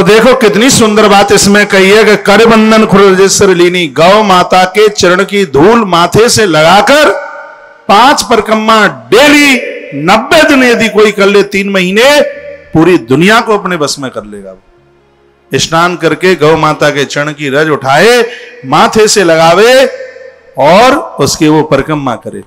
तो देखो कितनी सुंदर बात इसमें कही है कि कर बंधन खुरजेश्वर लीनी, गौ माता के चरण की धूल माथे से लगाकर पाँच परकम्मा डेली नब्बे दिन यदि कोई कर ले, तीन महीने, पूरी दुनिया को अपने बस में कर लेगा वो। स्नान करके गौ माता के चरण की रज उठाए, माथे से लगावे और उसकी वो परिक्रमा करे।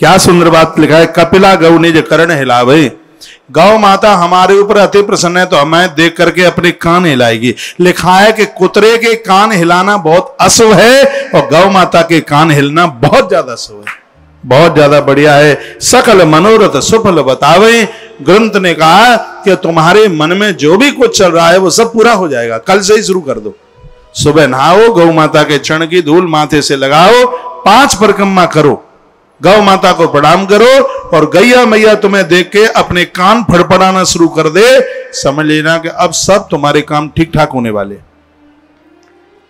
क्या सुंदर बात लिखा है, कपिला गौ ने जो करण हिलावे। गौ माता हमारे ऊपर अति प्रसन्न है तो हमें देख करके अपने कान हिलाएगी। लिखा है कि कुतरे के कान हिलाना बहुत अशुभ है, और गौ माता के कान हिलना बहुत ज़्यादा शुभ है। बहुत ज़्यादा बढ़िया है। सकल मनोरथ सुफल बतावे। ग्रंथ ने कहा कि तुम्हारे मन में जो भी कुछ चल रहा है, वो सब पूरा हो जाएगा। कल से ही शुरू कर दो। सुबह नहाओ, गौ माता के चरण की धूल माथे से लगाओ, पाँच परिक्रमा करो। गौ माता को प्रणाम करो और गैया मैया तुम्हें देख के अपने कान फड़फड़ाना शुरू कर दे। समझ लेना कि अब सब तुम्हारे काम ठीक ठाक होने वाले।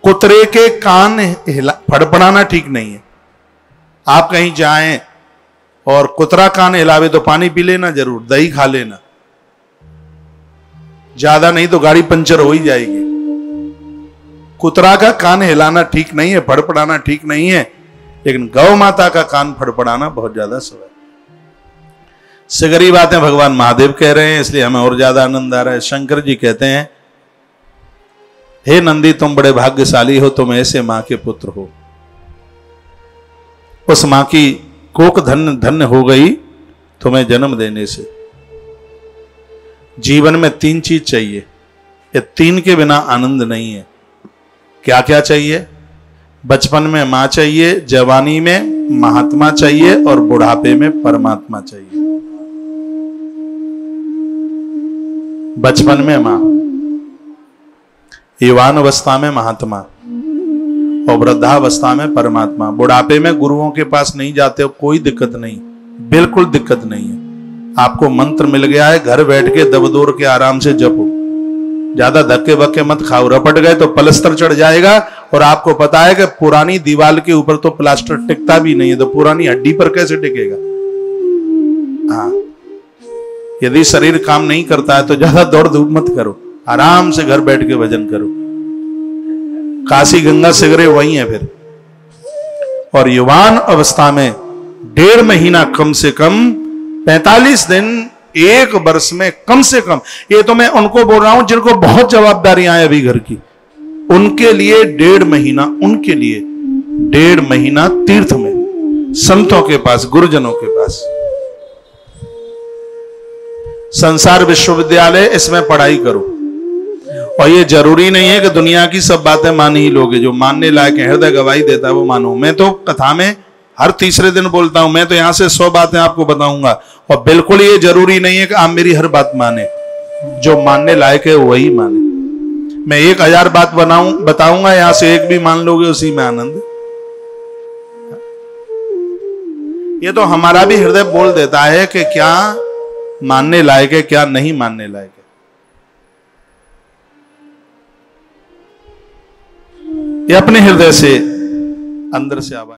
कुतरे के कान फड़फड़ाना ठीक नहीं है। आप कहीं जाएँ और कुतरा कान हिलावे तो पानी पी लेना ज़रूर, दही खा लेना। ज़्यादा नहीं तो गाड़ी पंचर हो ही जाएगी। कुतरा का कान हिलाना ठीक नहीं है, फड़फड़ाना ठीक नहीं है, लेकिन गौ माता का कान फड़फड़ाना बहुत ज़्यादा है। सगरी बातें भगवान महादेव कह रहे हैं, इसलिए हमें और ज़्यादा आनंद आ रहा है। शंकर जी कहते हैं, हे नंदी, तुम बड़े भाग्यशाली हो, तुम ऐसे माँ के पुत्र हो। उस माँ की कोक धन्य धन्य हो गई तुम्हें जन्म देने से। जीवन में तीन चीज़ चाहिए, ये तीन के बिना आनंद नहीं है। क्या क्या चाहिए? बचपन में माँ चाहिए, जवानी में महात्मा चाहिए और बुढ़ापे में परमात्मा चाहिए। बचपन में माँ युवान अवस्था में महात्मा और वृद्धावस्था में परमात्मा। बुढ़ापे में गुरुओं के पास नहीं जाते हो, कोई दिक्कत नहीं, बिल्कुल दिक्कत नहीं है। आपको मंत्र मिल गया है, घर बैठ के दबदोर के आराम से जपो। ज़्यादा धक्के बक्के मत खाओ, रपट गए तो पलस्तर चढ़ जाएगा और आपको पता है कि पुरानी दीवार के ऊपर तो प्लास्टर टिकता भी नहीं है तो पुरानी हड्डी पर कैसे टिकेगा? हाँ। यदि शरीर काम नहीं करता है तो ज़्यादा दौड़ धूप मत करो। आराम से घर बैठ के भजन करो। काशी गंगा सिगरे वही है फिर। और युवान अवस्था में डेढ़ महीना कम से कम 45 दिन एक वर्ष में कम से कम। ये तो मैं उनको बोल रहा हूँ, जिनको बहुत जवाबदारियाँ अभी घर की। उनके लिए डेढ़ महीना, उनके लिए डेढ़ महीना तीर्थ में। संतों के पास, गुरुजनों के पास। संसार विश्वविद्यालय, इसमें पढ़ाई करो। और ये ज़रूरी नहीं है कि दुनिया की सब बातें मान ही लोगे जो मानने लायक है, हृदय गवाही देता है, वो मानो। मैं तो कथा में हर तीसरे दिन बोलता हूँ, मैं तो यहाँ से सौ बातें आपको बताऊँगा। और बिल्कुल ये ज़रूरी नहीं है कि आप मेरी हर बात माने। जो मानने लायक है, वही माने। मैं एक हज़ार बात बनाऊ, बताऊँगा, यहाँ से एक भी मान लोगे, उसी में आनंद। ये तो हमारा भी हृदय बोल देता है कि क्या मानने लायक है, क्या नहीं मानने लायक है? ये अपने हृदय से अंदर से आवाज़